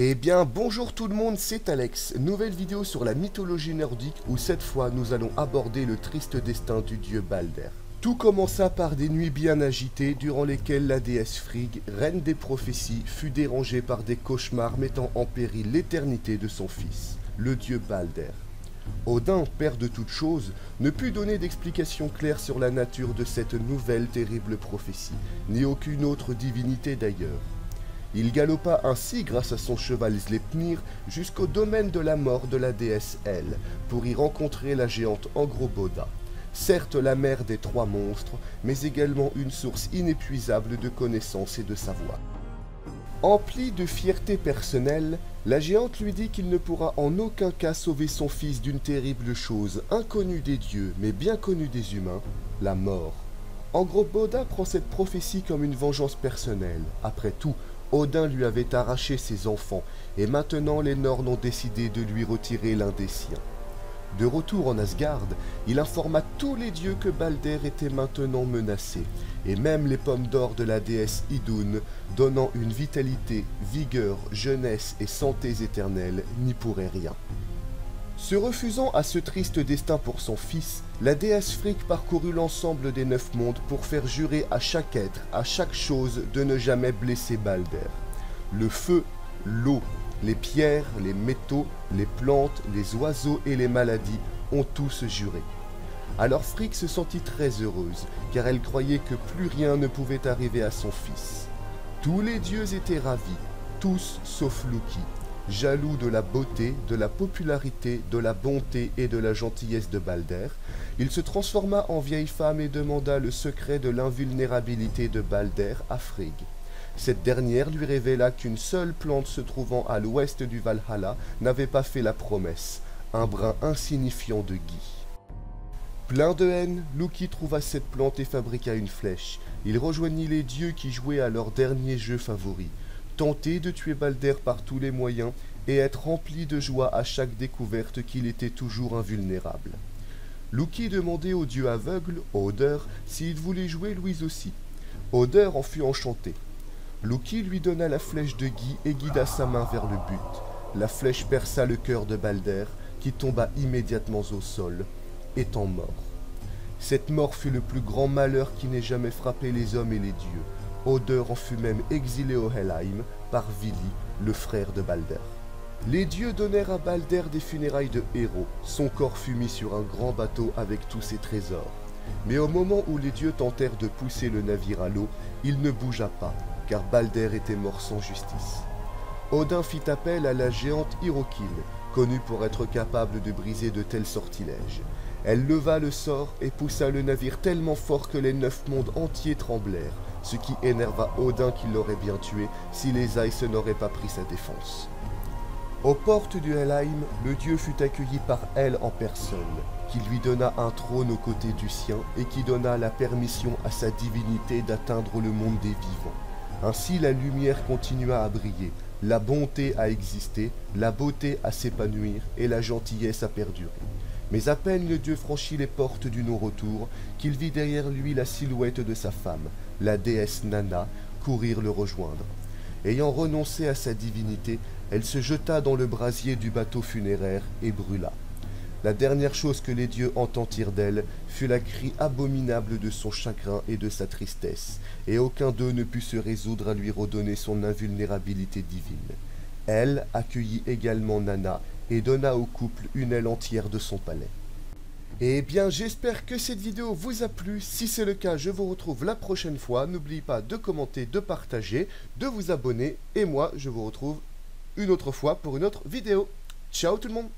Eh bien bonjour tout le monde, c'est Alex, nouvelle vidéo sur la mythologie nordique où cette fois nous allons aborder le triste destin du dieu Balder. Tout commença par des nuits bien agitées durant lesquelles la déesse Frigg, reine des prophéties, fut dérangée par des cauchemars mettant en péril l'éternité de son fils, le dieu Balder. Odin, père de toutes choses, ne put donner d'explication claire sur la nature de cette nouvelle terrible prophétie, ni aucune autre divinité d'ailleurs. Il galopa ainsi grâce à son cheval Sleipnir jusqu'au domaine de la mort de la déesse El, pour y rencontrer la géante Angroboda, certes la mère des trois monstres, mais également une source inépuisable de connaissances et de savoir. Empli de fierté personnelle, la géante lui dit qu'il ne pourra en aucun cas sauver son fils d'une terrible chose, inconnue des dieux, mais bien connue des humains, la mort. Angroboda prend cette prophétie comme une vengeance personnelle. Après tout, Odin lui avait arraché ses enfants, et maintenant les Nords ont décidé de lui retirer l'un des siens. De retour en Asgard, il informa tous les dieux que Balder était maintenant menacé, et même les pommes d'or de la déesse Idun, donnant une vitalité, vigueur, jeunesse et santé éternelles, n'y pourraient rien. Se refusant à ce triste destin pour son fils, la déesse Frigg parcourut l'ensemble des neuf mondes pour faire jurer à chaque être, à chaque chose, de ne jamais blesser Balder. Le feu, l'eau, les pierres, les métaux, les plantes, les oiseaux et les maladies ont tous juré. Alors Frigg se sentit très heureuse, car elle croyait que plus rien ne pouvait arriver à son fils. Tous les dieux étaient ravis, tous sauf Loki, jaloux de la beauté, de la popularité, de la bonté et de la gentillesse de Balder, il se transforma en vieille femme et demanda le secret de l'invulnérabilité de Balder à Frigg. Cette dernière lui révéla qu'une seule plante se trouvant à l'ouest du Valhalla n'avait pas fait la promesse, un brin insignifiant de gui. Plein de haine, Loki trouva cette plante et fabriqua une flèche. Il rejoignit les dieux qui jouaient à leur dernier jeu favori, tenter de tuer Balder par tous les moyens et être rempli de joie à chaque découverte qu'il était toujours invulnérable. Loki demandait au dieu aveugle, Oder, s'il voulait jouer lui aussi. Oder en fut enchanté. Loki lui donna la flèche de Guy et guida sa main vers le but. La flèche perça le cœur de Balder, qui tomba immédiatement au sol, étant mort. Cette mort fut le plus grand malheur qui n'ait jamais frappé les hommes et les dieux. Oder en fut même exilé au Helheim par Vili, le frère de Balder. Les dieux donnèrent à Balder des funérailles de héros. Son corps fut mis sur un grand bateau avec tous ses trésors. Mais au moment où les dieux tentèrent de pousser le navire à l'eau, il ne bougea pas, car Balder était mort sans justice. Odin fit appel à la géante Hirokine, connue pour être capable de briser de tels sortilèges. Elle leva le sort et poussa le navire tellement fort que les neuf mondes entiers tremblèrent, ce qui énerva Odin qui l'aurait bien tué si les Ice n'auraient pas pris sa défense. Aux portes du Helheim, le dieu fut accueilli par elle en personne, qui lui donna un trône aux côtés du sien et qui donna la permission à sa divinité d'atteindre le monde des vivants. Ainsi la lumière continua à briller, la bonté à exister, la beauté à s'épanouir et la gentillesse à perdurer. Mais à peine le dieu franchit les portes du non-retour qu'il vit derrière lui la silhouette de sa femme, la déesse Nana, courir le rejoindre. Ayant renoncé à sa divinité, elle se jeta dans le brasier du bateau funéraire et brûla. La dernière chose que les dieux entendirent d'elle fut la cri abominable de son chagrin et de sa tristesse, et aucun d'eux ne put se résoudre à lui redonner son invulnérabilité divine. Elle accueillit également Nana et donna au couple une aile entière de son palais. Eh bien, j'espère que cette vidéo vous a plu. Si c'est le cas, je vous retrouve la prochaine fois. N'oubliez pas de commenter, de partager, de vous abonner. Et moi, je vous retrouve une autre fois pour une autre vidéo. Ciao tout le monde